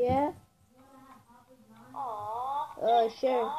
Yeah? Oh, sure.